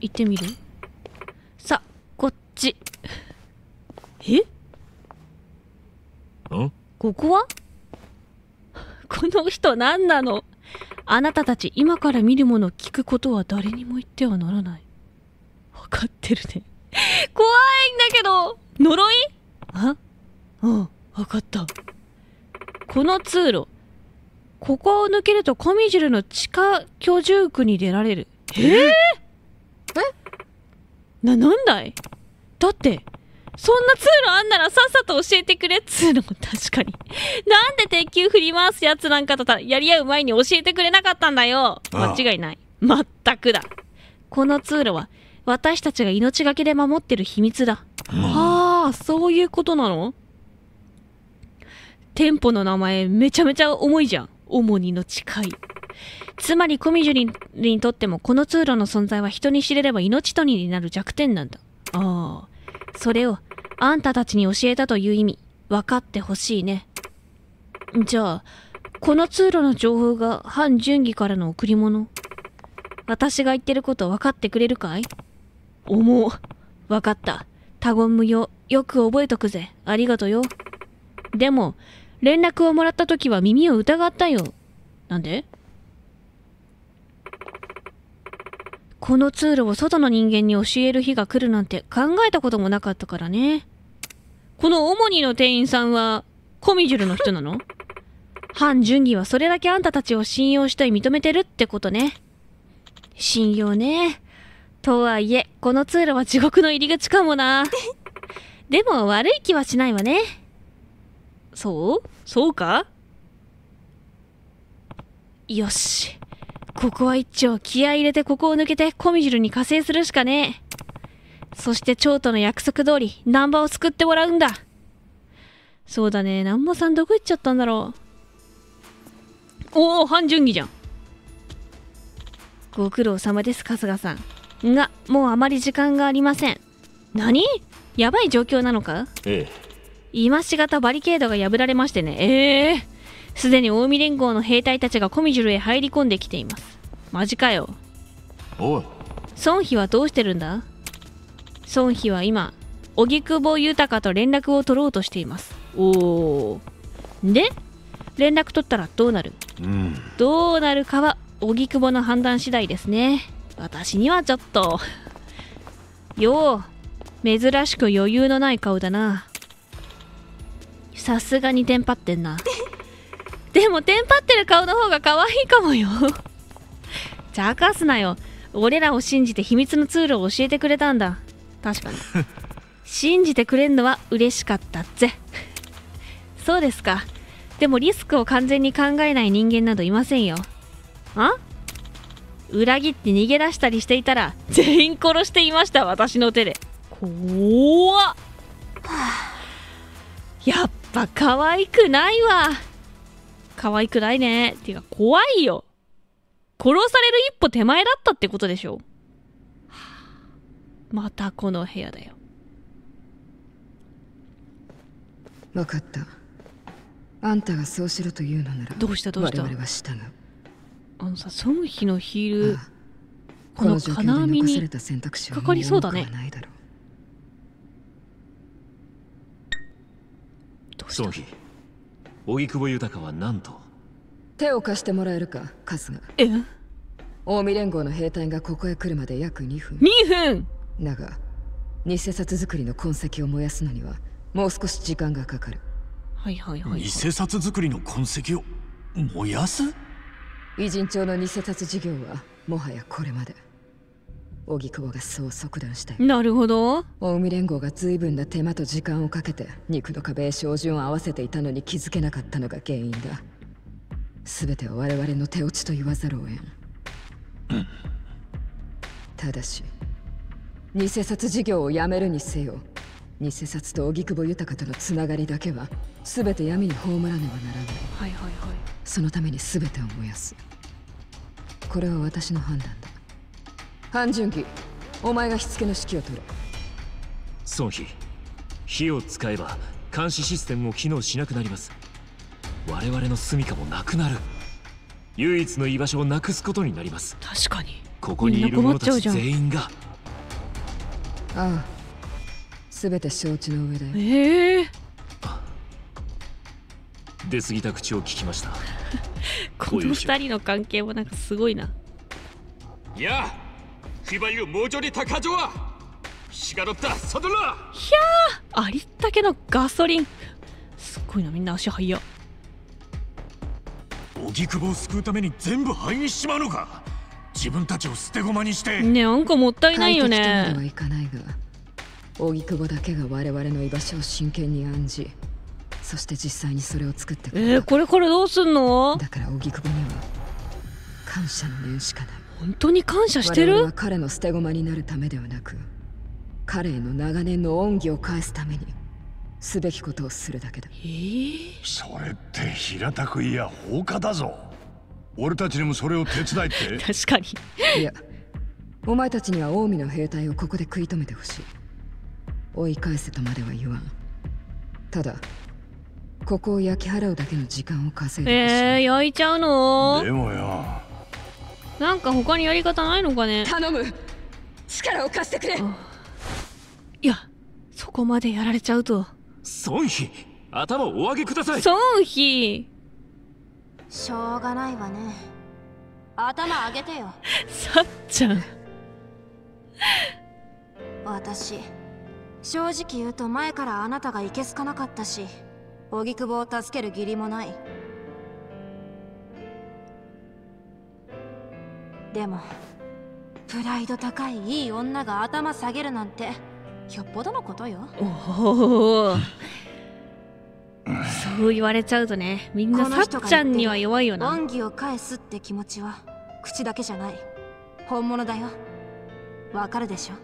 行ってみる？さこっち。え？ん？ここは？この人何なの？あなたたち今から見るものを聞くことは誰にも言ってはならない。分かってるね。怖いんだけど呪い？あ？うん分かった。この通路ここを抜けるとコミジュルの地下居住区に出られる。えー、え？な、なんだい？だってそんな通路あんならさっさと教えてくれっつうのも確かに。なんで鉄球振り回すやつなんかとたやり合う前に教えてくれなかったんだよ。間違いない。まったくだ。この通路は私たちが命がけで守ってる秘密だ。はあ、そういうことなの？店舗の名前めちゃめちゃ重いじゃん。主にの近い。つまりコミジュリにとってもこの通路の存在は人に知れれば命取りになる弱点なんだ。ああ。それをあんたたちに教えたという意味、分かってほしいね。じゃあ、この通路の情報が反順義からの贈り物？私が言ってること分かってくれるかい？思う。分かった。他言無用。よく覚えとくぜ。ありがとうよ。でも、連絡をもらった時は耳を疑ったよ。なんで？この通路を外の人間に教える日が来るなんて考えたこともなかったからね。この主にの店員さんは、コミジュルの人なの？反順義はそれだけあんたたちを信用して認めてるってことね。信用ね。とはいえ、この通路は地獄の入り口かもな。でも悪い気はしないわね。そう？そうか？よし。ここは一丁気合入れてここを抜けてコミジルに加勢するしかねえ。そして蝶との約束通り、南波を救ってもらうんだ。そうだね、南波さんどこ行っちゃったんだろう。おお、半順義じゃん。ご苦労様です、春日さん。が、もうあまり時間がありません。何？やばい状況なのか？ええ今しがたバリケードが破られましてね。ええー。すでに近江連合の兵隊たちがコミジュルへ入り込んできています。マジかよ。おい。孫妃はどうしてるんだ？孫妃は今荻窪豊と連絡を取ろうとしています。おおで連絡取ったらどうなる？うん。どうなるかは荻窪の判断次第ですね。私にはちょっと。よう珍しく余裕のない顔だな。さすがにテンパってんなでもテンパってる顔の方が可愛いかもよ。茶化すなよ。俺らを信じて秘密の通路を教えてくれたんだ。確かに。信じてくれんのは嬉しかったっぜ。そうですか。でもリスクを完全に考えない人間などいませんよ。あ？裏切って逃げ出したりしていたら全員殺していました私の手で。怖っ。やっぱ可愛くないわ可愛くないね。っていうか怖いよ。殺される一歩手前だったってことでしょ。またこの部屋だよ。分かった。あんたがそうしろというのならどうした？どうした？我々は従う。あのさ孫妃のヒールああ。この状況で金網に残された選択肢はかかりそうだね。も多くはないだろう。どうした？孫妃荻窪豊は何と？手を貸してもらえるか春日。え？近江連合の兵隊がここへ来るまで約2分。2分？だが偽札作りの痕跡を燃やすのにはもう少し時間がかかる。はいはいはい、はい、偽札作りの痕跡を燃やす？偉人帳の偽札事業はもはやこれまで荻窪がそう即断したよ。なるほど。近江連合が随分な手間と時間をかけて肉の壁へ照準を合わせていたのに気づけなかったのが原因だ。全ては我々の手落ちと言わざるを得ん、ただし偽札事業をやめるにせよ偽札と荻窪豊とのつながりだけは全て闇に葬らねばならない。はいはいはい。そのために全てを燃やす。これは私の判断だ半純義お前が火付けの指揮を取れ孫妃火を使えば監視システムも機能しなくなります。我々の住処もなくなる。唯一の居場所をなくすことになります。確かに。ここにいる者たち全員が。ああ。全て承知の上だよええ出過ぎた口を聞きました。この二人の関係もなんかすごいな。 야! 휘발유 모조리 다 가져와! 시간 없다 서둘러! ありったけのガソリンすっごいなみんな足速っ荻窪を救うために全部灰にしちまうのか自分たちを捨て駒にして、ねなんかもったいないよ快適とまではねいかないが荻窪だけが我々の居場所を真剣に案じそして実際にそれを作ってくれえー、これからどうすんのただから荻窪には感謝の念しかない 本当に感謝してる？我々は彼の捨て駒になるためではなく彼への長年の恩義を返すためにすべきことをするだけだ。えー、それって平たくいや放火だぞ。俺たちにもそれを手伝いって？確かに。いやお前たちには近江の兵隊をここで食い止めてほしい。追い返せとまでは言わん。ただここを焼き払うだけの時間を稼いでほしい、えー、焼いちゃうの？でもよなんか他にやり方ないのかね？頼む。力を貸してくれ。いやそこまでやられちゃうと。孫妃頭をお上げください。孫妃しょうがないわね。頭上げてよ。さっちゃん。私正直言うと前からあなたがいけすかなかったし荻窪を助ける義理もないでもプライド高いいい女が頭下げるなんてよっぽどのことよ。おお。そう言われちゃうとねみんなさっちゃんには弱いよな。恩義を返すって気持ちは口だけじゃない。本物だよ。わかるでしょ？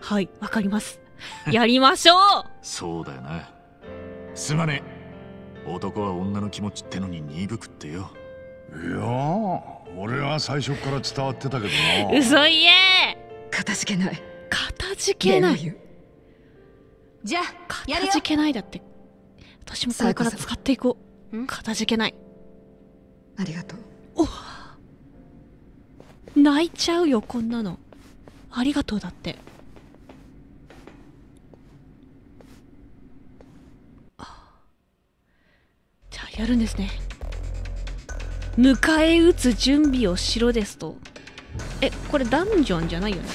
はいわかります。やりましょう。そうだよな。すまねえ。男は女の気持ちってのに鈍くってよいや俺は最初から伝わってたけどな。嘘言え！片付けない。かたじけない？じゃあかやるよ。たじけないだって。私もこれから使っていこんうかたじけない。ありがとう。泣いちゃうよこんなの。ありがとうだって。あ。じゃあやるんですね迎え撃つ準備をしろですと。えこれダンジョンじゃないよね？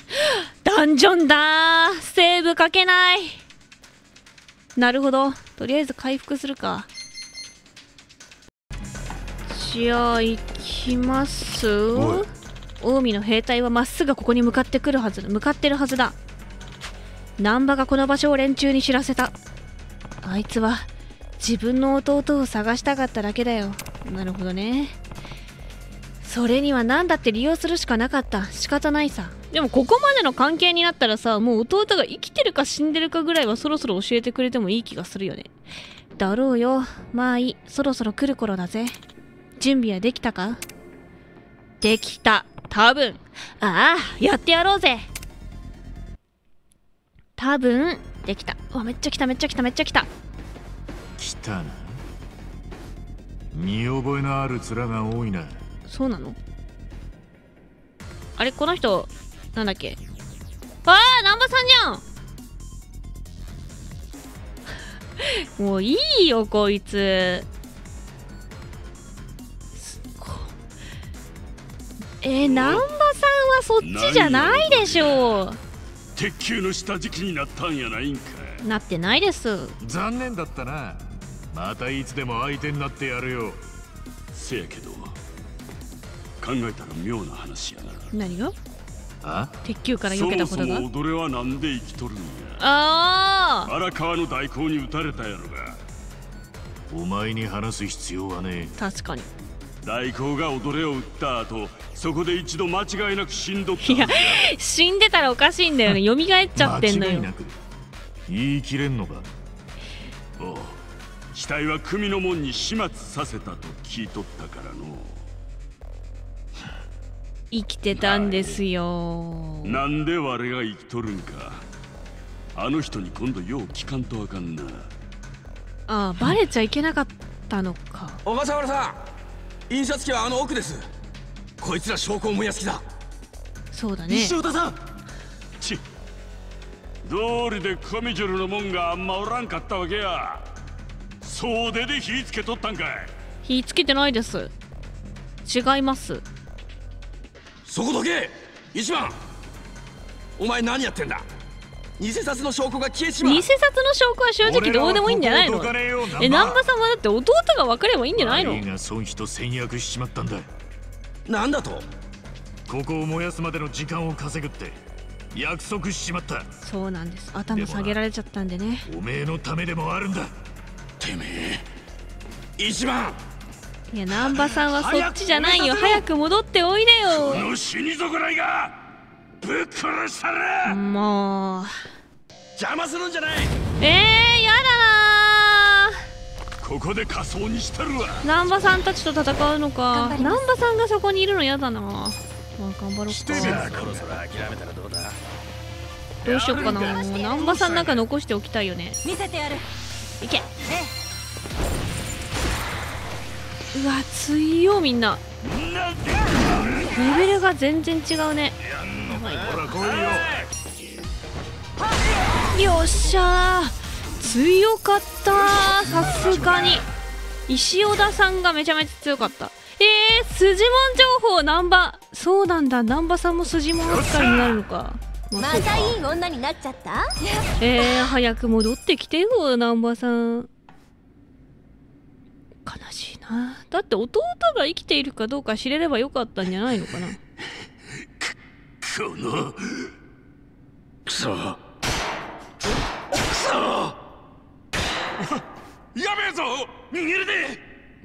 ダンジョンだー。セーブかけない。なるほど。とりあえず回復するか。じゃあ行きます。近江の兵隊はまっすぐここに向かってくるはず。向かってるはずだ。難波がこの場所を連中に知らせた。あいつは自分の弟を探したかっただけだよなるほどね。それには何だって利用するしかなかった。仕方ないさ。でもここまでの関係になったらさもう弟が生きてるか死んでるかぐらいはそろそろ教えてくれてもいい気がするよね。だろうよ。まあいい。そろそろ来る頃だぜ。準備はできたか？できた。多分。ああやってやろうぜ。多分。できた。うわめっちゃ来ためっちゃ来ためっちゃ来た。来たな見覚えのある面が多いな。そうなの？あれこの人なんだっけ？ああ南波さんじゃん！もういいよこいつ。すごえー、南波さんはそっちじゃないでしょう。鉄球の下敷きになったんやないんかなってないです。残念だったなまたいつでも相手になってやるよ。せやけど考えたら妙な話やな。何が？あ？鉄球からそ避けたことが？もそも踊れはなんで生きとるんや。ああ荒川の代行に撃たれたやろが。お前に話す必要はね確かに。代行が踊れを撃った後そこで一度間違いなく死んどったいや死んでたらおかしいんだよね。蘇っちえゃってんのよ。間違いなく言い切れんのか？おう死体は組の門に始末させたと聞いとったからの。生きてたんですよ。なんで我が生きとるんか。あの人に今度よう聞かんとあかんな。ああバレちゃいけなかったのか。小笠原さん印刷機はあの奥です。こいつら証拠を燃やす気だ。そうだね。石尾田さん。ち道理で神ジョルのもんがあんまおらんかったわけや総出で火つけとったんかい。火つけてないです。違います。そこどけ一番。お前何やってんだ。偽札の証拠が消えちまう。偽札の証拠は正直どうでもいいんじゃないの。え南波さんはだって弟が分かればいいんじゃないの？が孫妃と戦略しちまったんだなんだと？ここを燃やすまでの時間を稼ぐって約束しちまった。そうなんです。頭下げられちゃったんでね。おめえのためでもあるんだてめえ。一番。いや南波さんはそっちじゃないよ。早く戻っておいでこよの死に損ないがぶっ殺したらもう。邪魔するんじゃない。えー、やだなここで仮装にしてるわ。ー南波さんたちと戦うのか。頑張ります。南波さんがそこにいるのやだな。まあ頑張ろうしてみろかそろそろ諦めたらどうだ。どうしようかな。南波さんなんか残しておきたいよね。見せてやるいけ。うわ強いみんな。レベルが全然違うね。よよっしゃー。強かったさすがに。石尾田さんがめちゃめちゃ強かった。えー、筋モン情報難波そうなんだ。難波さんも筋モン扱いになるのかまあそうかいい女になっちゃった？えー、早く戻ってきてよ難波さん。悲しいな。だって弟が生きているかどうか知れればよかったんじゃないのかな？このくそ。やべえぞ。逃げるで。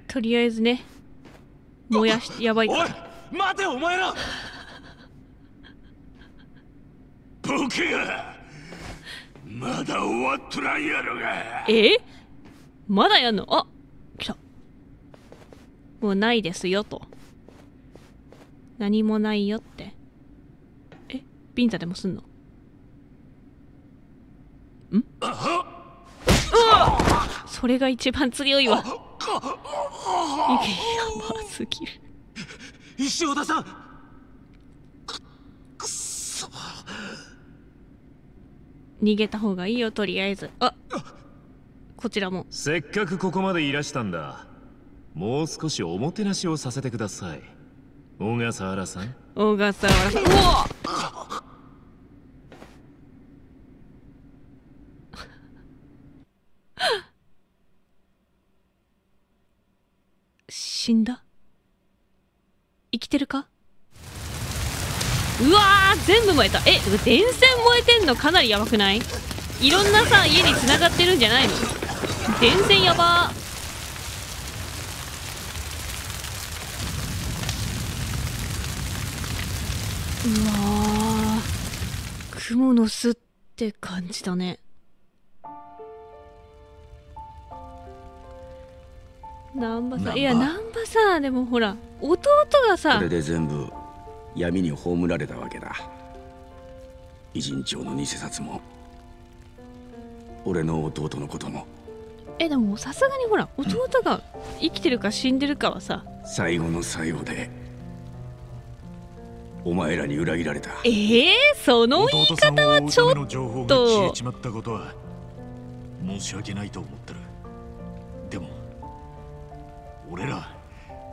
とりあえずね。燃やしやばいかおいら待てお前らボケがまだ終わっとらんやろが。え？まだやんの？あ来た。もうないですよと。何もないよって。え？ビンタでもすんの？ん？それが一番強いわ。いややばすぎる。石尾田さん逃げた方がいいよとりあえず。あこちらも。せっかくここまでいらしたんだ。もう少しおもてなしをさせてください。小笠原さん。小笠原さん。うわ！死んだ？生きてるか？うわー全部燃えた。え電線燃えてんのかなりやばくない？いろんなさ家に繋がってるんじゃないの？電線やば。ーうわー雲の巣って感じだね。南波さんいや南波さんでもほら弟がさこれで全部闇に葬られたわけだ。偉人帳の偽札も俺の弟のことも。えでもさすがにほら弟が生きてるか死んでるかはさ。最後の最後でお前らに裏切られた。えー、その言い方はをちょっ追うための情報が消えちまったことは申し訳ないと思ってる。でも俺ら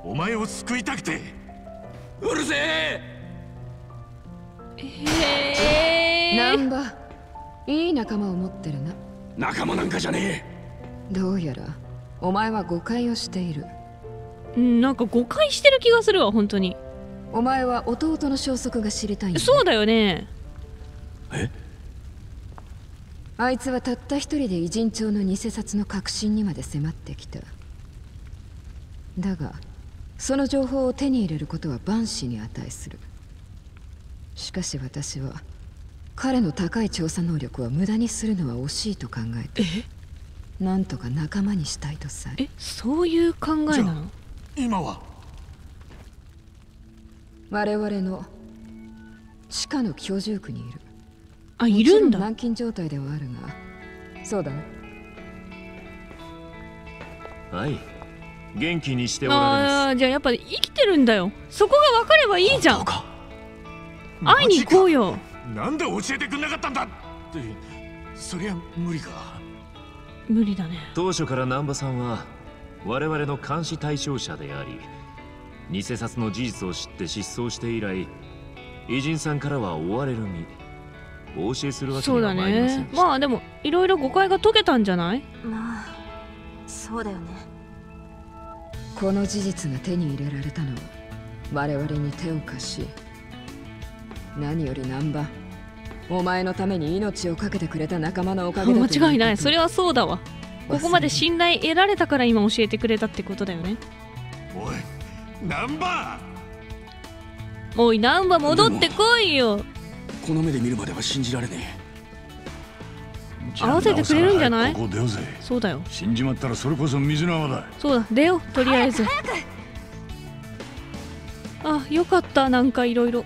お前を救いたくて。うるせえへえ難波いい仲間を持ってるな。仲間なんかじゃねどうやらお前は誤解をしている。うんなんか誤解してる気がするわ本当に。お前は弟の消息が知りたいんだそうだよね。あいつはたった一人で偉人帳の偽札の確信にまで迫ってきた。だがその情報を手に入れることは万死に値するしかし私は彼の高い調査能力は無駄にするのは惜しいと考えてなんとか仲間にしたいとさえ？そういう考えなの？今は？我々の地下の居住区にいる。あいるんだ。もちろ軟禁状態ではあるが。そうだ。なはい。元気にしておられまあーじゃあやっぱ生きてるんだよ。そこが分かればいいじゃん会いに行こうよ。なんで教えてくんなかったんだって。そりゃ無理か。無理だね。当初から南波さんは我々の監視対象者であり偽札の事実を知って失踪して以来偉人さんからは追われる身。お教えするわけそうだには参りませんねでした、まあでもいろいろ誤解が解けたんじゃない？まあそうだよね。この事実が手に入れられたのは我々に手を貸し何より難波お前のために命を懸けてくれた仲間のおかげだと間違いない。それははそうだわ。ここまで信頼得られたから今教えてくれたってことだよね。おいナンバおいナンバ戻ってこいよ。この目で見るまでは信じられね合わせてくれるんじゃない？ここ出ようぜ。そうだよ。死んじまったらそれこそ水の泡だ。そうだ。出よう。とりあえず。あよかった。なんかいろいろ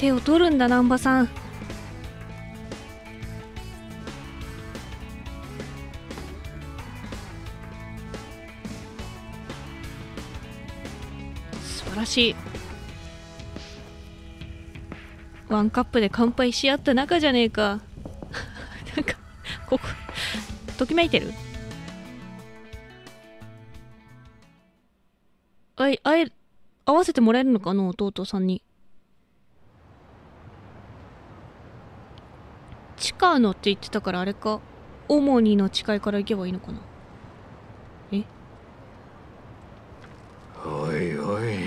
手を取るんだ難波さん。素晴らしい。ワンカップで乾杯し合った仲じゃねえか。なんかここときめいてる？あいあえ合わせてもらえるのかな弟さんに。地下のって言ってたからあれか？主にの近いから行けばいいのかな？え？おいおい。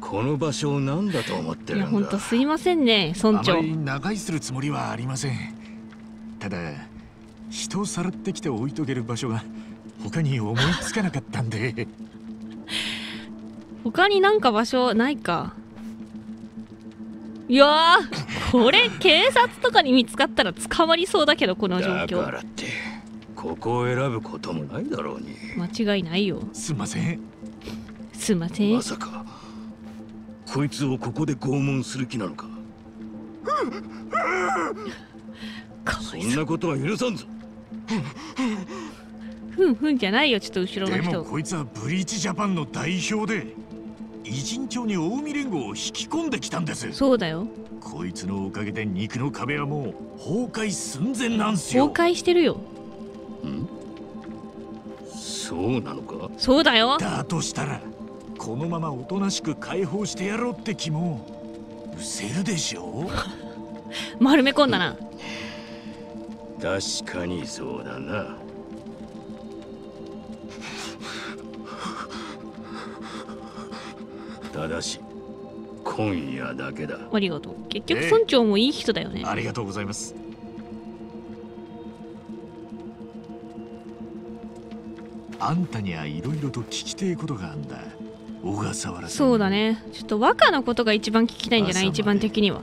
この場所を何だと思っていやほんるんだとすいませんね村長。あまり長居するつもりはありません。ただ人をさらってきて置いとける場所が他に思いつかなかったんで。他になんか場所ないか？いやーこれ警察とかに見つかったら捕まりそうだけどこの状だ況からってここを選ぶこともないだろうに。間違いないよ。すんません。すいません。まさかこいつをここで拷問する気なのか。そんなことは許さんぞ。ふんふんじゃないよちょっと後ろのでも人こいつはブリーチジャパンの代表で偉人町に近江連合を引き込んできたんです。そうだよ。こいつのおかげで肉の壁はもう崩壊寸前なんすよ。崩壊してるよ。そうなのか？そうだよ。だとしたらこのままおとなしく解放してやろうって気も失せるでしょ？丸め込んだな。確かにそうだなただし今夜だけだ。ありがとう。結局村長もいい人だよね。ありがとうございます。あんたにはいろいろと聞きてえことがあんだ。小笠原さんそうだね。ちょっと和歌のことが一番聞きたいんじゃない？一番的には。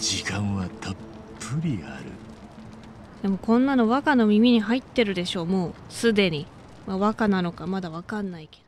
時間はたっぷりある。でもこんなの和歌の耳に入ってるでしょう。もうすでに、まあ、和歌なのかまだわかんないけど